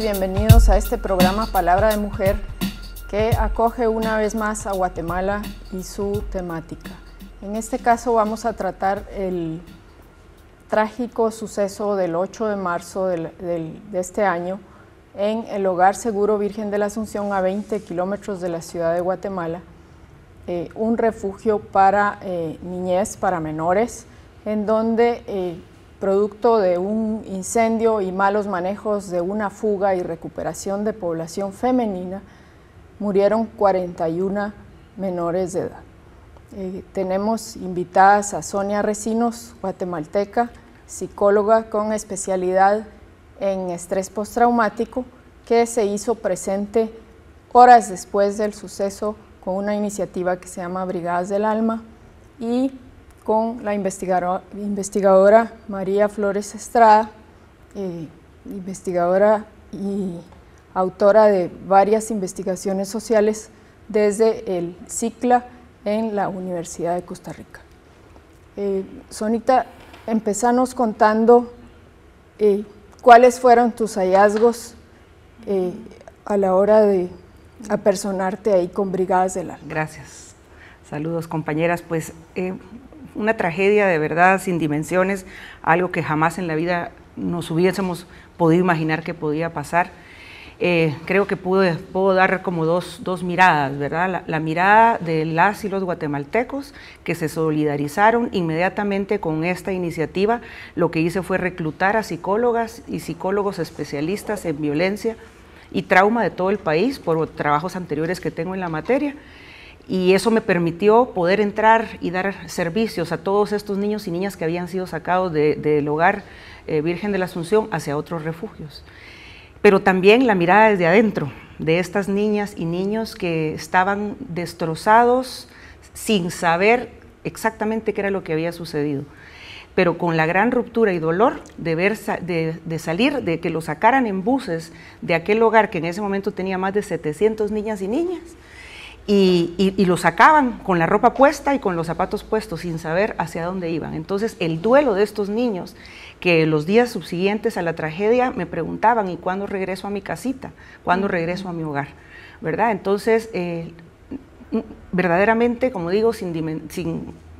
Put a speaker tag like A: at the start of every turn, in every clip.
A: Bienvenidos a este programa Palabra de Mujer que acoge una vez más a Guatemala y su temática. En este caso vamos a tratar el trágico suceso del 8 de marzo de este año en el Hogar Seguro Virgen de la Asunción a 20 kilómetros de la ciudad de Guatemala, eh, un refugio para eh, niñez, para menores, en donde eh, producto de un incendio y malos manejos de una fuga y recuperación de población femenina, murieron 41 menores de edad. Eh, tenemos invitadas a Sonia Recinos, guatemalteca, psicóloga con especialidad en estrés postraumático, que se hizo presente horas después del suceso con una iniciativa que se llama Brigadas del Alma y con la investigadora, María Flores Estrada, eh, investigadora y autora de varias investigaciones sociales desde el CICLA en la Universidad de Costa Rica. Eh, Sonita, empezanos contando eh, cuáles fueron tus hallazgos a la hora de apersonarte ahí con Brigadas del Alma.
B: Gracias. Saludos compañeras. Pues una tragedia de verdad sin dimensiones, algo que jamás en la vida nos hubiésemos podido imaginar que podía pasar. Eh, creo que puedo dar como dos, miradas, ¿verdad? La, mirada de las y los guatemaltecos que se solidarizaron inmediatamente con esta iniciativa. Lo que hice fue reclutar a psicólogas y psicólogos especialistas en violencia y trauma de todo el país por trabajos anteriores que tengo en la materia y eso me permitió poder entrar y dar servicios a todos estos niños y niñas que habían sido sacados del hogar eh, Virgen de la Asunción hacia otros refugios. Pero también la mirada desde adentro de estas niñas y niños que estaban destrozados sin saber exactamente qué era lo que había sucedido pero con la gran ruptura y dolor de, ver, de, de, salir, de que lo sacaran en buses de aquel hogar que en ese momento tenía más de 700 niñas y niñas, y, lo sacaban con la ropa puesta y con los zapatos puestos sin saber hacia dónde iban. Entonces el duelo de estos niños que los días subsiguientes a la tragedia me preguntaban, ¿y cuándo regreso a mi casita? ¿Cuándo regreso a mi hogar? ¿Verdad? Entonces, eh, verdaderamente, como digo, sin,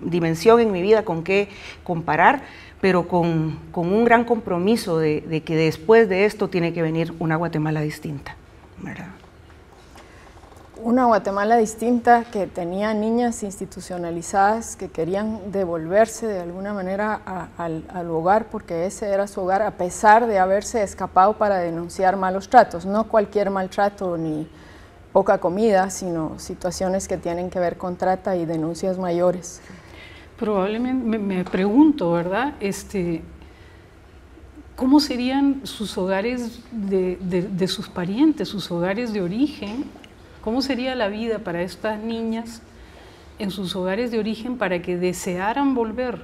B: dimensión en mi vida con qué comparar, pero con, un gran compromiso de, de que después de esto tiene que venir una Guatemala distinta. ¿verdad?
A: Una Guatemala distinta que tenía niñas institucionalizadas que querían devolverse de alguna manera al, hogar porque ese era su hogar a pesar de haberse escapado para denunciar malos tratos, no cualquier maltrato ni poca comida, sino situaciones que tienen que ver con trata y denuncias mayores.
C: Probablemente me, pregunto, ¿verdad? Este, ¿Cómo serían sus hogares de sus parientes, sus hogares de origen, ¿Cómo sería la vida para estas niñas en sus hogares de origen para que desearan volver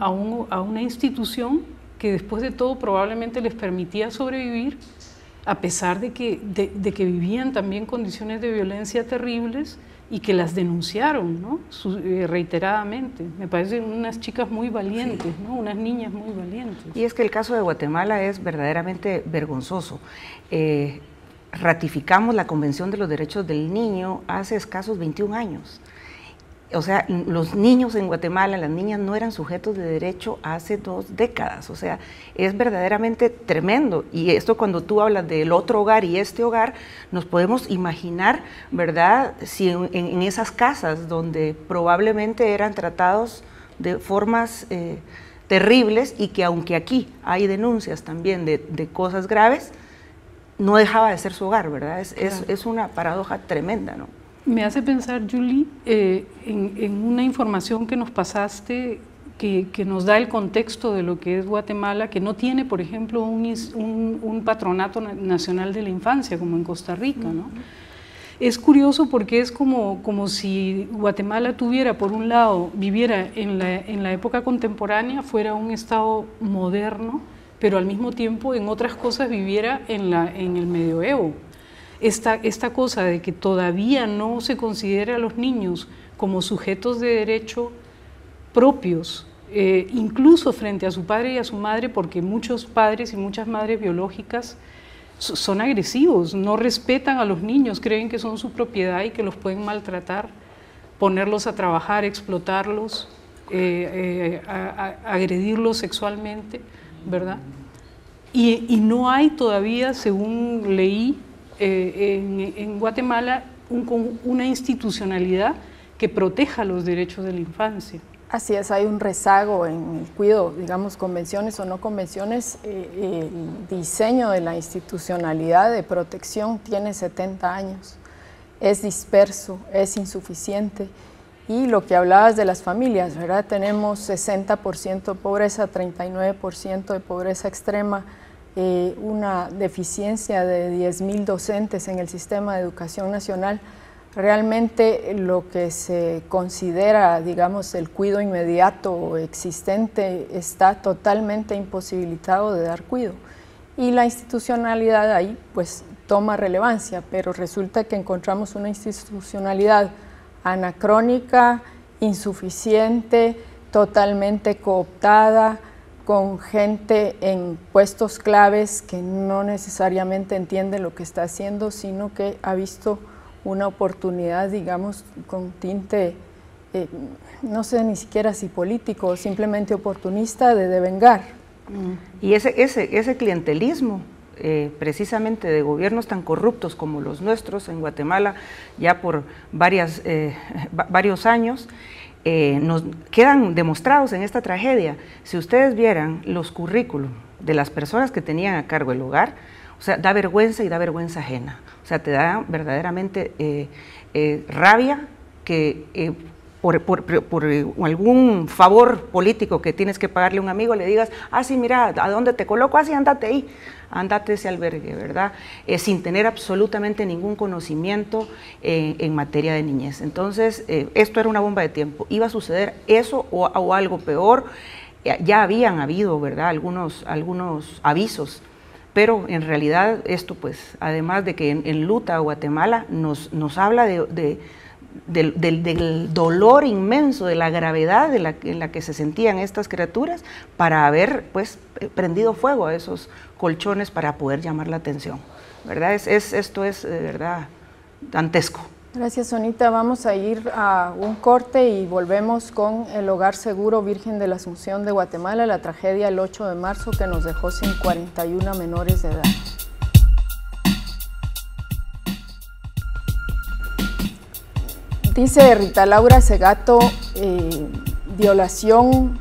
C: a, una institución que después de todo probablemente les permitía sobrevivir, a pesar de que, de, que vivían también condiciones de violencia terribles y que las denunciaron ¿no? Eh, reiteradamente. Me parecen unas chicas muy valientes, ¿no? unas niñas muy valientes.
B: Y es que el caso de Guatemala es verdaderamente vergonzoso. Eh, ratificamos la Convención de los Derechos del Niño hace escasos 21 años. O sea, los niños en Guatemala, las niñas no eran sujetos de derecho hace dos décadas. O sea, es verdaderamente tremendo. Y esto cuando tú hablas del otro hogar y este hogar, nos podemos imaginar, ¿verdad? Si en, esas casas donde probablemente eran tratados de formas eh, terribles y que aunque aquí hay denuncias también de, de cosas graves, no dejaba de ser su hogar, ¿verdad? Es, es, una paradoja tremenda, ¿no?
C: Me hace pensar, Julie, eh, en, una información que nos pasaste que, que, nos da el contexto de lo que es Guatemala, que no tiene, por ejemplo, un, un, patronato nacional de la infancia como en Costa Rica, ¿no? Es curioso porque es como, como si Guatemala tuviera, por un lado, viviera en la, en la época contemporánea, fuera un estado moderno, pero al mismo tiempo en otras cosas viviera en, la, en el medioevo. Esta, esta cosa de que todavía no se considera a los niños como sujetos de derecho propios, eh, incluso frente a su padre y a su madre, porque muchos padres y muchas madres biológicas son agresivos, no respetan a los niños, creen que son su propiedad y que los pueden maltratar, ponerlos a trabajar, explotarlos, eh, eh, agredirlos sexualmente, ¿verdad? Y, no hay todavía, según leí eh, en, Guatemala, una institucionalidad que proteja los derechos de la infancia.
A: Así es, hay un rezago en el cuidado, digamos, convenciones o no convenciones. Eh, el diseño de la institucionalidad de protección tiene 70 años, es disperso, es insuficiente. Y lo que hablabas de las familias, ¿verdad? Tenemos 60% de pobreza, 39% de pobreza extrema, eh, una deficiencia de 10.000 docentes en el sistema de educación nacional realmente lo que se considera, digamos, el cuido inmediato existente está totalmente imposibilitado de dar cuido. Y la institucionalidad ahí pues toma relevancia, pero resulta que encontramos una institucionalidad anacrónica, insuficiente, totalmente cooptada, con gente en puestos claves que no necesariamente entiende lo que está haciendo, sino que ha visto una oportunidad, digamos, con tinte, eh, no sé ni siquiera si político, simplemente oportunista de devengar.
B: Mm. Y ese, ese, ese clientelismo, eh, precisamente de gobiernos tan corruptos como los nuestros en Guatemala, ya por varias, eh, varios años, nos quedan demostrados en esta tragedia. Si ustedes vieran los currículum de las personas que tenían a cargo el hogar, o sea, da vergüenza y da vergüenza ajena. O sea, te da verdaderamente eh, eh, rabia que eh, por, algún favor político que tienes que pagarle a un amigo le digas, ah, sí, mira, ¿a dónde te coloco? Así, ah, andate ahí, andate ese albergue, ¿verdad? sin tener absolutamente ningún conocimiento en materia de niñez. Entonces, esto era una bomba de tiempo. Iba a suceder eso o, algo peor. Ya habían habido, ¿verdad? Algunos, algunos avisos pero en realidad esto pues, además de que en, Luta, Guatemala, nos, nos habla de, del, dolor inmenso, de la gravedad de la, en la que se sentían estas criaturas para haber pues prendido fuego a esos colchones para poder llamar la atención. ¿verdad? Es, es esto es de verdad dantesco.
A: Gracias, Sonita. Vamos a ir a un corte y volvemos con el Hogar Seguro Virgen de la Asunción de Guatemala, la tragedia el 8 de marzo que nos dejó sin 41 menores de edad. Dice Rita Laura Segato, eh, violación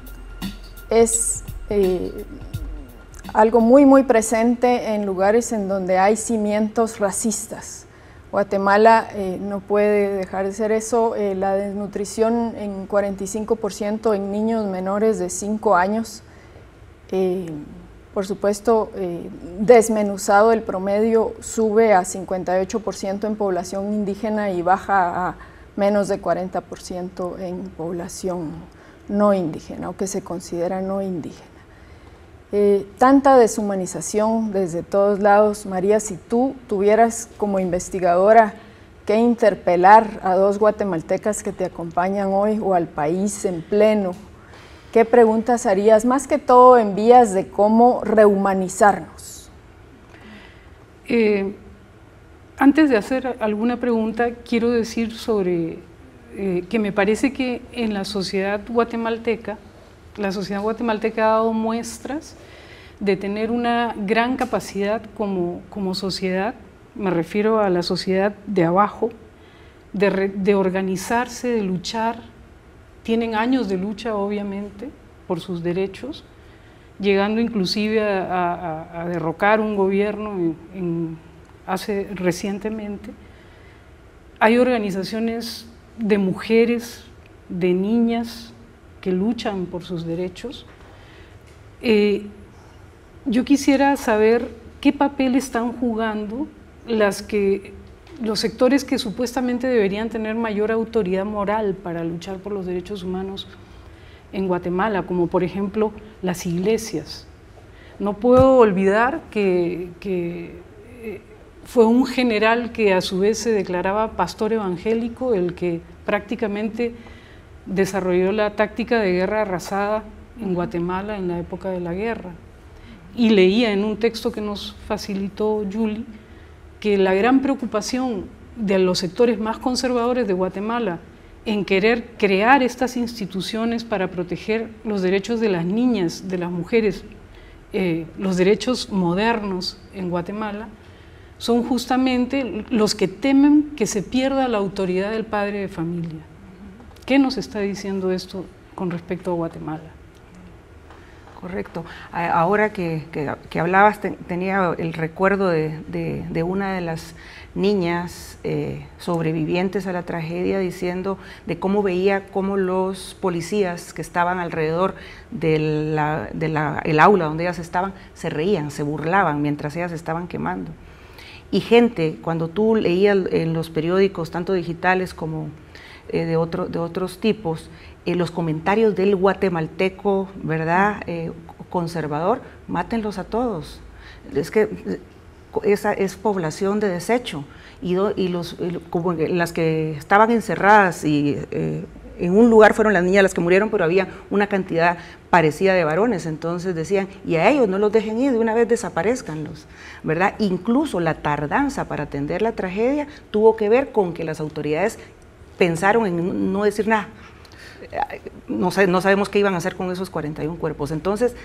A: es eh, algo muy, muy presente en lugares en donde hay cimientos racistas Guatemala eh, no puede dejar de ser eso. Eh, la desnutrición en 45% en niños menores de 5 años. Por supuesto, desmenuzado el promedio sube a 58% en población indígena y baja a menos de 40% en población no indígena o que se considera no indígena. Eh, tanta deshumanización desde todos lados. María, si tú tuvieras como investigadora que interpelar a dos guatemaltecas que te acompañan hoy o al país en pleno, ¿qué preguntas harías? Más que todo en vías de cómo rehumanizarnos.
C: Eh, antes de hacer alguna pregunta, quiero decir sobre eh, que me parece que en la sociedad guatemalteca, la sociedad guatemalteca ha dado muestras de tener una gran capacidad como, sociedad, me refiero a la sociedad de abajo, de, organizarse, de luchar. Tienen años de lucha, obviamente, por sus derechos, llegando inclusive a, derrocar un gobierno hace recientemente. Hay organizaciones de mujeres, de niñas, que luchan por sus derechos. Eh, yo quisiera saber qué papel están jugando las que, los sectores que supuestamente deberían tener mayor autoridad moral para luchar por los derechos humanos en Guatemala, como por ejemplo las iglesias. No puedo olvidar que, fue un general que a su vez se declaraba pastor evangélico el que prácticamente desarrolló la táctica de guerra arrasada en Guatemala en la época de la guerra. y leía en un texto que nos facilitó Julie que la gran preocupación de los sectores más conservadores de Guatemala en querer crear estas instituciones para proteger los derechos de las niñas, de las mujeres, eh, los derechos modernos en Guatemala, son justamente los que temen que se pierda la autoridad del padre de familia. ¿Qué nos está diciendo esto con respecto a Guatemala?
B: Correcto. Ahora que, hablabas, tenía el recuerdo de, una de las niñas eh, sobrevivientes a la tragedia diciendo de cómo veía cómo los policías que estaban alrededor del de aula donde ellas estaban se reían, se burlaban mientras ellas estaban quemando. Y gente, cuando tú leías en los periódicos, tanto digitales como eh, de, de otros tipos, eh, los comentarios del guatemalteco, ¿verdad? Eh, conservador, mátenlos a todos. Es que esa es población de desecho. Y, y los, como las que estaban encerradas y en un lugar fueron las niñas las que murieron, pero había una cantidad parecida de varones, entonces decían, y a ellos no los dejen ir, de una vez desaparezcanlos, ¿verdad? Incluso la tardanza para atender la tragedia tuvo que ver con que las autoridades pensaron en no decir nada. No, sabemos qué iban a hacer con esos 41 cuerpos. Entonces,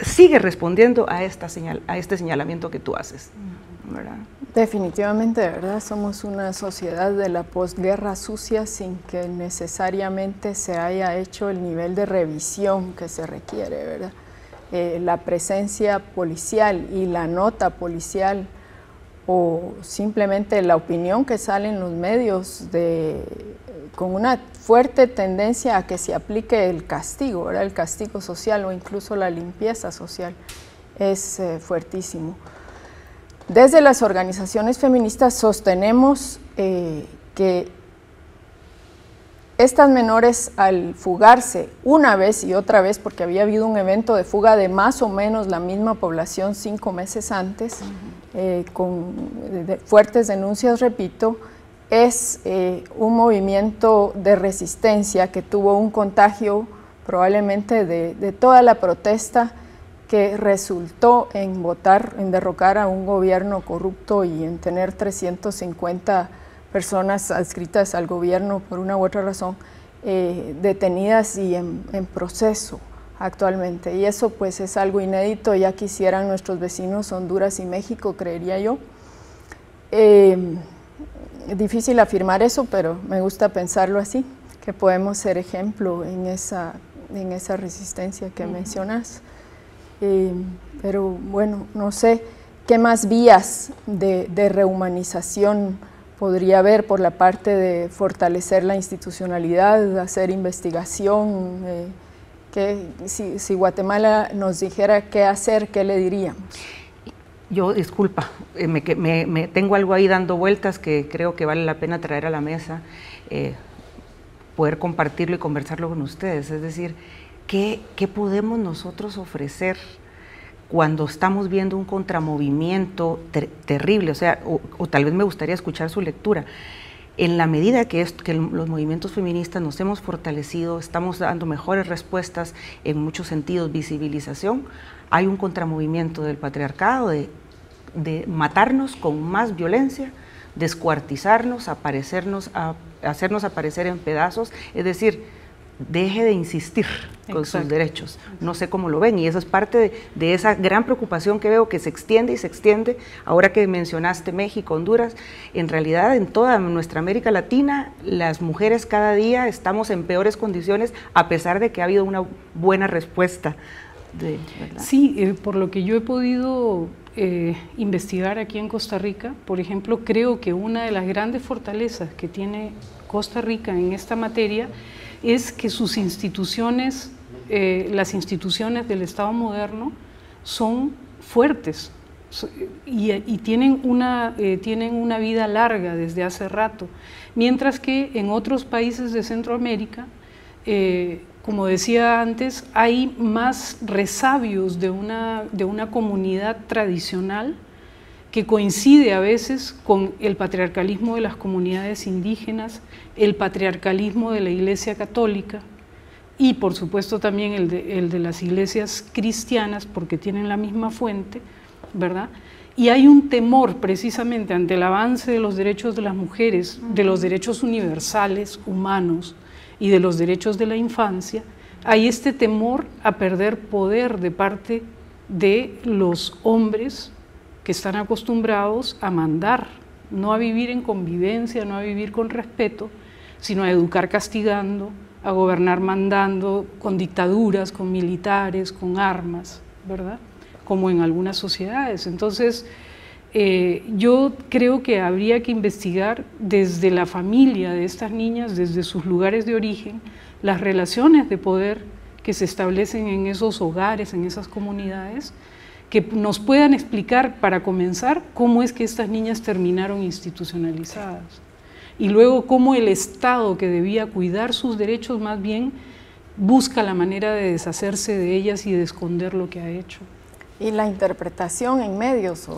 B: sigue respondiendo a, esta señal, a este señalamiento que tú haces. ¿Verdad?
A: Definitivamente, ¿verdad? Somos una sociedad de la posguerra sucia sin que necesariamente se haya hecho el nivel de revisión que se requiere, ¿verdad? Eh, la presencia policial y la nota policial o simplemente la opinión que sale en los medios de, con una fuerte tendencia a que se aplique el castigo, el castigo social o incluso la limpieza social, es eh, fuertísimo. Desde las organizaciones feministas sostenemos eh, que estas menores al fugarse una vez y otra vez, porque había habido un evento de fuga de más o menos la misma población cinco meses antes, eh, con fuertes denuncias, repito, es eh, un movimiento de resistencia que tuvo un contagio probablemente de, toda la protesta que resultó en votar, en derrocar a un gobierno corrupto y en tener 350 personas adscritas al gobierno por una u otra razón, eh, detenidas y en, proceso actualmente. Y eso pues es algo inédito, ya quisieran nuestros vecinos Honduras y México, creería yo. Eh, difícil afirmar eso, pero me gusta pensarlo así, que podemos ser ejemplo en esa, en esa resistencia que mencionas. Eh, pero bueno, no sé qué más vías de, rehumanización podría haber por la parte de fortalecer la institucionalidad, hacer investigación. Eh, que si, Guatemala nos dijera qué hacer, ¿qué le diríamos?
B: Yo, disculpa, eh, me, tengo algo ahí dando vueltas que creo que vale la pena traer a la mesa, eh, poder compartirlo y conversarlo con ustedes. Es decir, ¿qué, qué podemos nosotros ofrecer? cuando estamos viendo un contramovimiento terrible, o sea, o, tal vez me gustaría escuchar su lectura. En la medida que, que los movimientos feministas nos hemos fortalecido, estamos dando mejores respuestas en muchos sentidos, visibilización, hay un contramovimiento del patriarcado de, de matarnos con más violencia, descuartizarnos, aparecernos, a, hacernos aparecer en pedazos, es decir, deje de insistir con sus derechos. No sé cómo lo ven y eso es parte de, esa gran preocupación que veo que se extiende y se extiende. Ahora que mencionaste México, Honduras, en realidad en toda nuestra América Latina las mujeres cada día estamos en peores condiciones a pesar de que ha habido una buena respuesta. De,
C: sí, eh, por lo que yo he podido eh, investigar aquí en Costa Rica, por ejemplo, creo que una de las grandes fortalezas que tiene Costa Rica en esta materia es que sus instituciones, eh, las instituciones del Estado moderno, son fuertes y, tienen, una, eh, tienen una vida larga desde hace rato, mientras que en otros países de Centroamérica, eh, como decía antes, hay más resabios de una, de una comunidad tradicional que coincide a veces con el patriarcalismo de las comunidades indígenas, el patriarcalismo de la Iglesia Católica, y por supuesto también el de, las iglesias cristianas, porque tienen la misma fuente, ¿verdad? Y hay un temor precisamente ante el avance de los derechos de las mujeres, de los derechos universales, humanos y de los derechos de la infancia, hay este temor a perder poder de parte de los hombres que están acostumbrados a mandar, no a vivir en convivencia, no a vivir con respeto, sino a educar castigando, a gobernar mandando, con dictaduras, con militares, con armas, ¿verdad? Como en algunas sociedades. Entonces, eh, yo creo que habría que investigar desde la familia de estas niñas, desde sus lugares de origen, las relaciones de poder que se establecen en esos hogares, en esas comunidades, que nos puedan explicar, para comenzar, cómo es que estas niñas terminaron institucionalizadas. Y luego cómo el Estado, que debía cuidar sus derechos, más bien busca la manera de deshacerse de ellas y de esconder lo que ha hecho.
A: Y la interpretación en medios,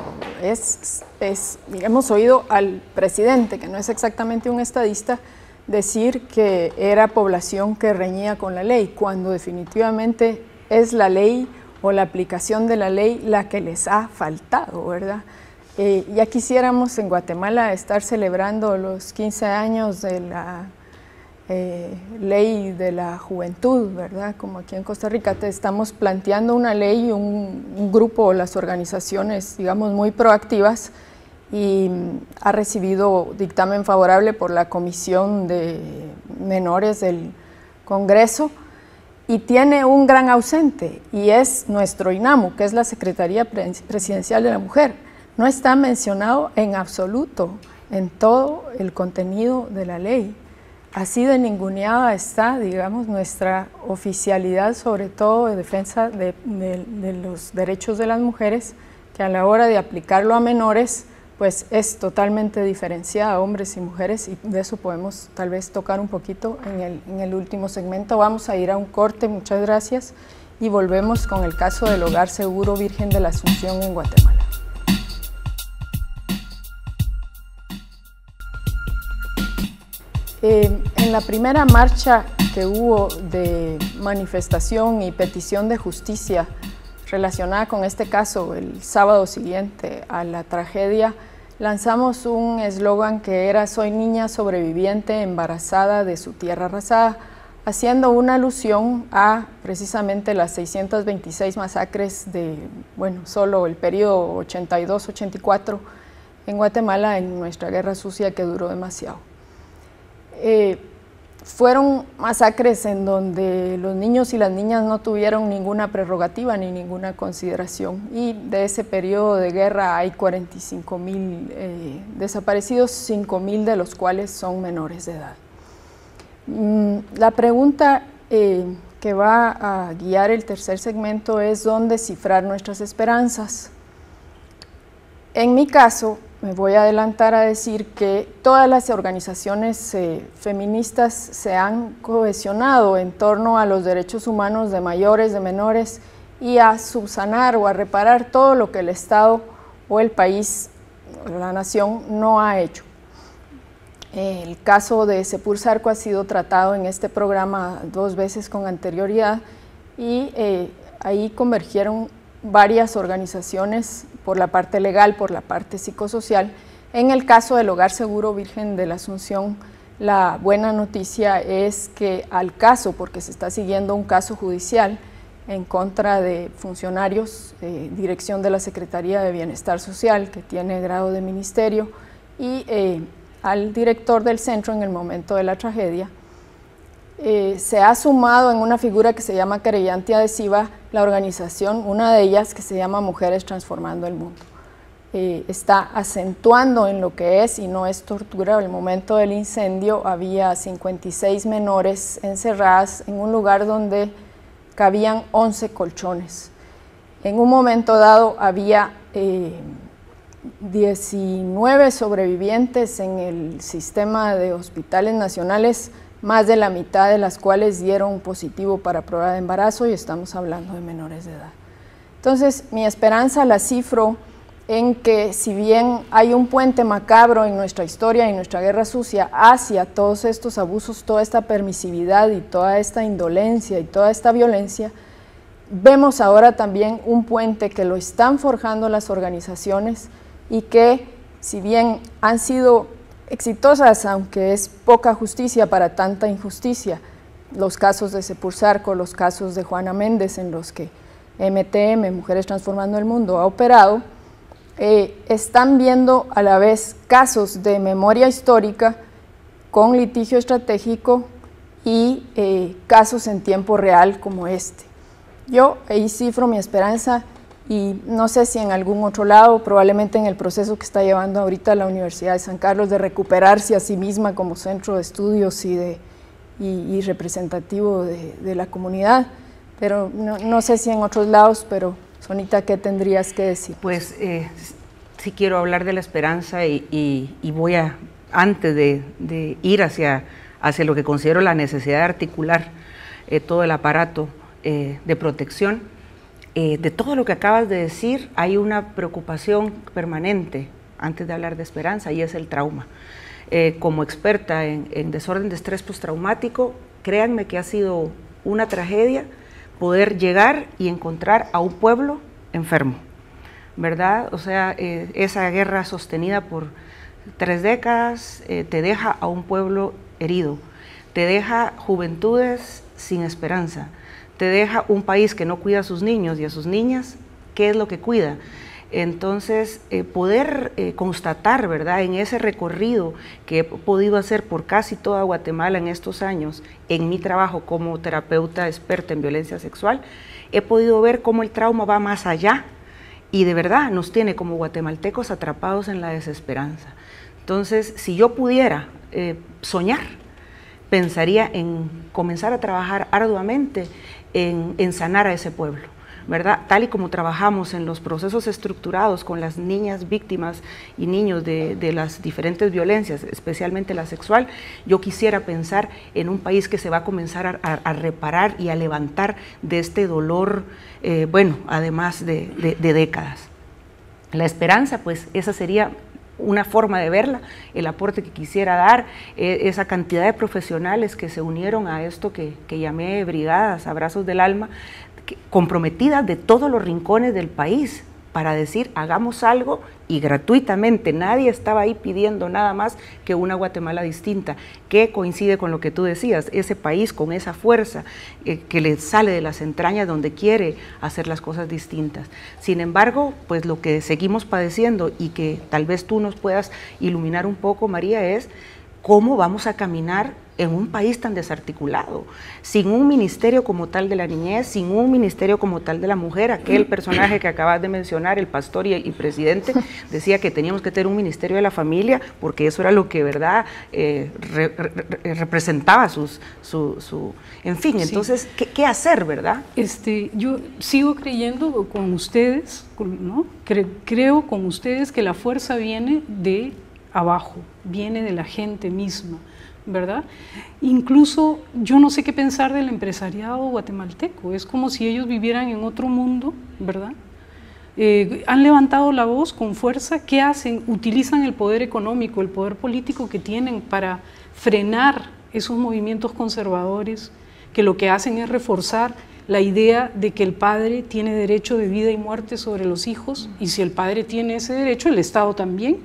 A: es, es, hemos oído al presidente, que no es exactamente un estadista, decir que era población que reñía con la ley, cuando definitivamente es la ley o la aplicación de la ley la que les ha faltado, ¿verdad? Eh, ya quisiéramos en Guatemala estar celebrando los 15 años de la eh, ley de la juventud, ¿verdad? Como aquí en Costa Rica te estamos planteando una ley, un, un grupo, las organizaciones, digamos, muy proactivas, y ha recibido dictamen favorable por la Comisión de Menores del Congreso y tiene un gran ausente y es nuestro INAMU, que es la Secretaría Presidencial de la Mujer. No está mencionado en absoluto en todo el contenido de la ley. Así de ninguneada está, digamos, nuestra oficialidad, sobre todo de defensa de, de los derechos de las mujeres, que a la hora de aplicarlo a menores, pues es totalmente diferenciada, hombres y mujeres, y de eso podemos tal vez tocar un poquito en el, último segmento. Vamos a ir a un corte, muchas gracias, y volvemos con el caso del Hogar Seguro Virgen de la Asunción en Guatemala. Eh, en la primera marcha que hubo de manifestación y petición de justicia relacionada con este caso el sábado siguiente a la tragedia, lanzamos un eslogan que era Soy niña sobreviviente embarazada de su tierra arrasada, haciendo una alusión a precisamente las 626 masacres de, bueno, solo el periodo 82-84 en Guatemala en nuestra guerra sucia que duró demasiado. Eh, fueron masacres en donde los niños y las niñas no tuvieron ninguna prerrogativa ni ninguna consideración y de ese periodo de guerra hay 45 mil eh, desaparecidos, 5 mil de los cuales son menores de edad. Mm, la pregunta eh, que va a guiar el tercer segmento es dónde cifrar nuestras esperanzas. En mi caso, me voy a adelantar a decir que todas las organizaciones eh, feministas se han cohesionado en torno a los derechos humanos de mayores, de menores y a subsanar o a reparar todo lo que el Estado o el país, la nación, no ha hecho. El caso de Sepur Sarco ha sido tratado en este programa dos veces con anterioridad y eh, ahí convergieron varias organizaciones por la parte legal, por la parte psicosocial. En el caso del Hogar Seguro Virgen de la Asunción, la buena noticia es que al caso, porque se está siguiendo un caso judicial en contra de funcionarios, eh, dirección de la Secretaría de Bienestar Social, que tiene grado de ministerio, y eh, al director del centro en el momento de la tragedia, eh, se ha sumado en una figura que se llama querellante adhesiva la organización, una de ellas que se llama Mujeres Transformando el Mundo. Eh, está acentuando en lo que es y no es tortura. El momento del incendio había 56 menores encerradas en un lugar donde cabían 11 colchones. En un momento dado había 19 eh, sobrevivientes en el sistema de hospitales nacionales más de la mitad de las cuales dieron positivo para prueba de embarazo y estamos hablando de menores de edad. Entonces, mi esperanza la cifro en que si bien hay un puente macabro en nuestra historia y nuestra guerra sucia hacia todos estos abusos, toda esta permisividad y toda esta indolencia y toda esta violencia, vemos ahora también un puente que lo están forjando las organizaciones y que si bien han sido exitosas, aunque es poca justicia para tanta injusticia, los casos de Sepursarco, los casos de Juana Méndez en los que MTM, Mujeres Transformando el Mundo, ha operado, eh, están viendo a la vez casos de memoria histórica con litigio estratégico y eh, casos en tiempo real como este. Yo ahí cifro mi esperanza y no sé si en algún otro lado, probablemente en el proceso que está llevando ahorita la Universidad de San Carlos de recuperarse a sí misma como centro de estudios y, de, y, representativo de, la comunidad, pero no sé si en otros lados, pero Sonita, ¿qué tendrías que decir?
B: Pues eh, sí quiero hablar de la esperanza y, voy a, antes de, ir hacia, hacia lo que considero la necesidad de articular eh, todo el aparato eh, de protección, de todo lo que acabas de decir, hay una preocupación permanente antes de hablar de esperanza y es el trauma. como experta en, en desorden de estrés postraumático, créanme que ha sido una tragedia poder llegar y encontrar a un pueblo enfermo, ¿verdad? O sea, eh, esa guerra sostenida por tres décadas eh, te deja a un pueblo herido, te deja juventudes sin esperanza, te deja un país que no cuida a sus niños y a sus niñas, ¿qué es lo que cuida? Entonces, eh, poder constatar, ¿verdad?, en ese recorrido que he podido hacer por casi toda Guatemala en estos años, en mi trabajo como terapeuta experta en violencia sexual, he podido ver cómo el trauma va más allá y de verdad nos tiene como guatemaltecos atrapados en la desesperanza. Entonces, si yo pudiera eh, soñar, pensaría en comenzar a trabajar arduamente en sanar a ese pueblo ¿verdad? Tal y como trabajamos en los procesos estructurados con las niñas víctimas y niños de, las diferentes violencias, especialmente la sexual, yo quisiera pensar en un país que se va a comenzar a, reparar y a levantar de este dolor, eh, bueno, además de, décadas. La esperanza, pues esa sería una forma de verla, el aporte que quisiera dar, eh, esa cantidad de profesionales que se unieron a esto que, que, llamé brigadas, abrazos del alma, comprometidas de todos los rincones del país para decir hagamos algo y gratuitamente. Nadie estaba ahí pidiendo nada más que una Guatemala distinta, que coincide con lo que tú decías, ese país con esa fuerza eh, que le sale de las entrañas donde quiere hacer las cosas distintas. Sin embargo, pues lo que seguimos padeciendo y que tal vez tú nos puedas iluminar un poco, María, es cómo vamos a caminar en un país tan desarticulado, sin un ministerio como tal de la niñez, sin un ministerio como tal de la mujer. Aquel personaje que acabas de mencionar, el pastor y, presidente, decía que teníamos que tener un ministerio de la familia porque eso era lo que, ¿verdad?, eh, representaba sus, su, En fin, entonces, ¿qué, hacer, verdad?
C: Este, yo sigo creyendo con ustedes, ¿no? creo con ustedes que la fuerza viene de abajo, viene de la gente misma ¿verdad? Incluso yo no sé qué pensar del empresariado guatemalteco, es como si ellos vivieran en otro mundo, ¿verdad? Eh, han levantado la voz con fuerza, ¿qué hacen? Utilizan el poder económico, el poder político que tienen para frenar esos movimientos conservadores que lo que hacen es reforzar la idea de que el padre tiene derecho de vida y muerte sobre los hijos y si el padre tiene ese derecho, el Estado también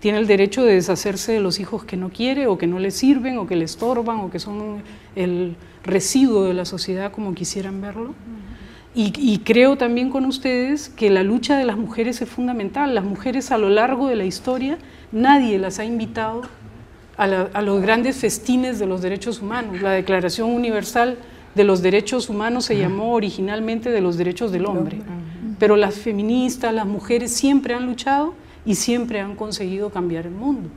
C: tiene el derecho de deshacerse de los hijos que no quiere o que no le sirven o que le estorban o que son el residuo de la sociedad como quisieran verlo. y, creo también con ustedes que la lucha de las mujeres es fundamental. Las mujeres a lo largo de la historia nadie las ha invitado a, a los grandes festines de los derechos humanos. La Declaración Universal de los Derechos Humanos se llamó originalmente de los derechos del hombre, pero las feministas, las mujeres siempre han luchado y siempre han conseguido cambiar el mundo.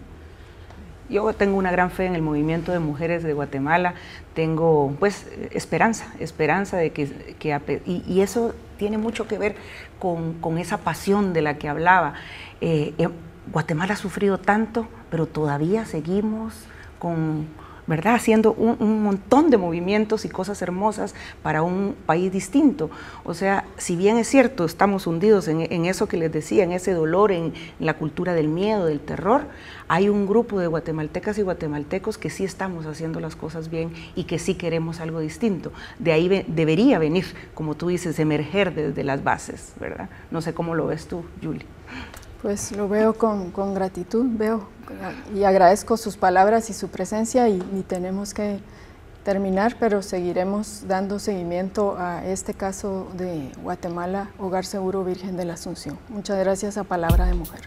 B: Yo tengo una gran fe en el movimiento de mujeres de Guatemala, tengo pues esperanza, esperanza de que, y, eso tiene mucho que ver con, esa pasión de la que hablaba. Eh, eh, Guatemala ha sufrido tanto, pero todavía seguimos con ¿verdad? Haciendo un, montón de movimientos y cosas hermosas para un país distinto. O sea, si bien es cierto, estamos hundidos en, eso que les decía, en ese dolor, en, la cultura del miedo, del terror, hay un grupo de guatemaltecas y guatemaltecos que sí estamos haciendo las cosas bien y que sí queremos algo distinto. De ahí debería venir, como tú dices, emerger desde las bases, ¿verdad? No sé cómo lo ves tú, Julie.
A: Pues lo veo con, gratitud, veo y agradezco sus palabras y su presencia y, tenemos que terminar, pero seguiremos dando seguimiento a este caso de Guatemala, Hogar Seguro Virgen de la Asunción. Muchas gracias a Palabra de Mujer.